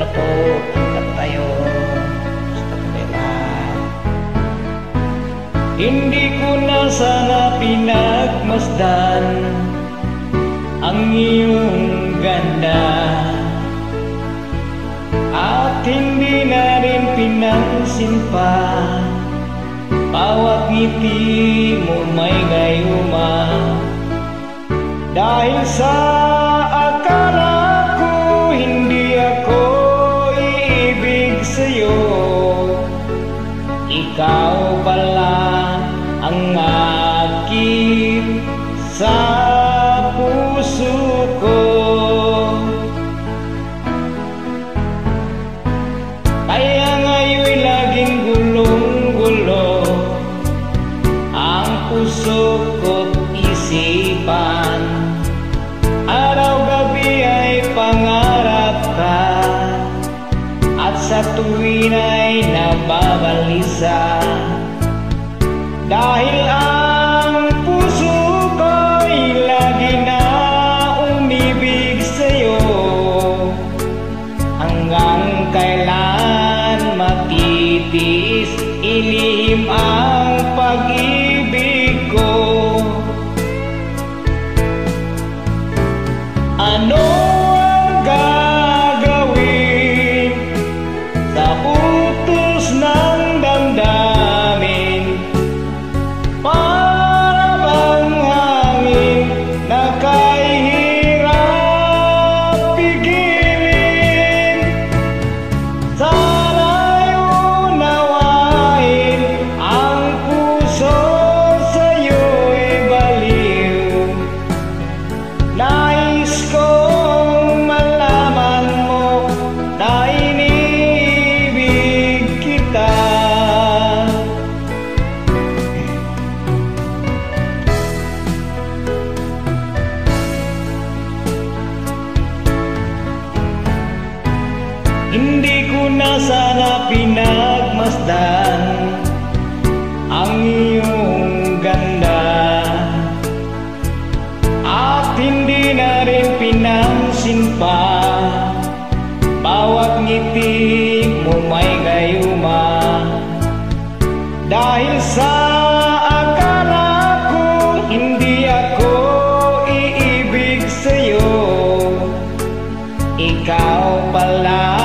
ano po, punta tayo. Gusto ko. Hindi ko na sana pinagmasdan ang iyong ganda. At hindi na rin pinansin pa Bawat ngiti mo may gayuma Dahil sa Ikaw pala ang akit sa puso ko. Kaya ngayon'y laging gulong-gulo Ang puso ko't sa tuwin ay nababalisa Dahil ang puso ko'y lagi na umibig sa'yo Hanggang kailan matitiis ilihim ang na sana pinagmasdan ang iyong ganda. At hindi na rin pinansin pa bawat ngiti mo may gayuma. Dahil sa akala hindi ako iibig sa'yo. Ikaw pala